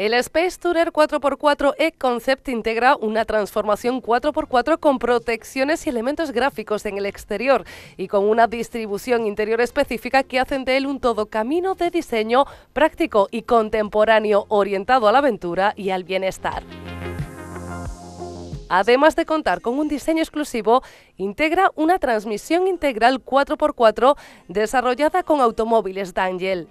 El Space Tourer 4x4 E-Concept integra una transformación 4x4 con protecciones y elementos gráficos en el exterior y con una distribución interior específica que hacen de él un todo camino de diseño práctico y contemporáneo orientado a la aventura y al bienestar. Además de contar con un diseño exclusivo, integra una transmisión integral 4x4 desarrollada con automóviles Dangel.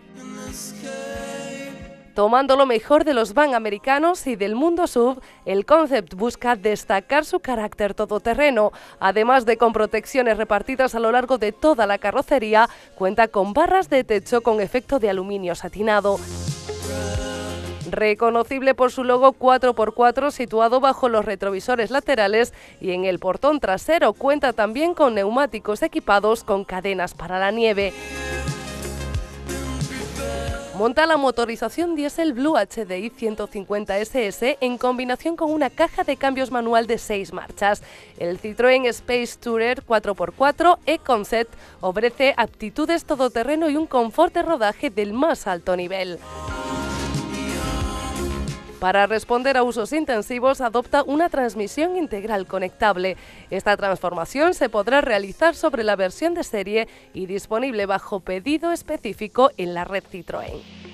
Tomando lo mejor de los van americanos y del mundo sub, el concept busca destacar su carácter todoterreno. Además de con protecciones repartidas a lo largo de toda la carrocería, cuenta con barras de techo con efecto de aluminio satinado. Reconocible por su logo 4x4 situado bajo los retrovisores laterales y en el portón trasero cuenta también con neumáticos equipados con cadenas para la nieve monta la motorización diésel Blue HDI 150 SS en combinación con una caja de cambios manual de 6 marchas. El Citroën Space Tourer 4x4 E-Concept ofrece aptitudes todoterreno y un confort de rodaje del más alto nivel. Para responder a usos intensivos adopta una transmisión integral conectable. Esta transformación se podrá realizar sobre la versión de serie y disponible bajo pedido específico en la red Citroën.